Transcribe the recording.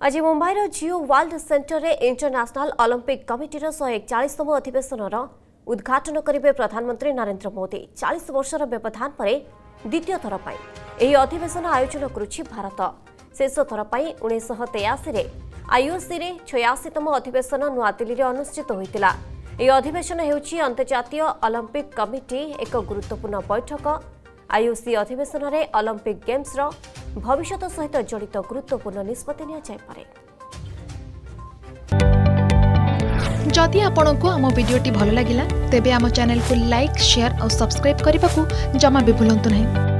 ଆଜି ମୁମ୍ବାଇର ଜିଓ ୱାର୍ଲଡ ସେଣ୍ଟରରେ ଇଣ୍ଟରନ୍ୟାସନାଲ ଅଲିମ୍ପିକ କମିଟିର ଶହେ ଏକଚାଳିଶତମ ଅଧିବେଶନର ଉଦ୍ଘାଟନ କରିବେ ପ୍ରଧାନମନ୍ତ୍ରୀ ନରେନ୍ଦ୍ର ମୋଦି। ଚାଳିଶ ବର୍ଷର ବ୍ୟବଧାନ ପରେ ଦ୍ୱିତୀୟ ଥର ପାଇଁ ଏହି ଅଧିବେଶନ ଆୟୋଜନ କରୁଛି ଭାରତ। ଶେଷ ଥର ପାଇଁ ଉଣେଇଶହ ତେୟାଅଶୀରେ ଆଇଓସିରେ ଛୟାଅଶୀତମ ଅଧିବେଶନ ନୂଆଦିଲ୍ଲୀରେ ଅନୁଷ୍ଠିତ ହୋଇଥିଲା। ଏହି ଅଧିବେଶନ ହେଉଛି ଅନ୍ତର୍ଜାତୀୟ ଅଲିମ୍ପିକ କମିଟି ଏକ ଗୁରୁତ୍ୱପୂର୍ଣ୍ଣ ବୈଠକ। ଆଇଓସି ଅଧିବେଶନରେ ଅଲିମ୍ପିକ ଗେମ୍ସର ভবিষ্যত সহিত জড়িত গুরুত্বপূর্ণ নিষ্পতি নিয়ে যদি আপনার আম ভিডিওটি ভালো লাগিলা তেবে আম চ্যানেলকে লাইক শেয়ার ও সবসক্রাইব করা জমা বি ভুলতু না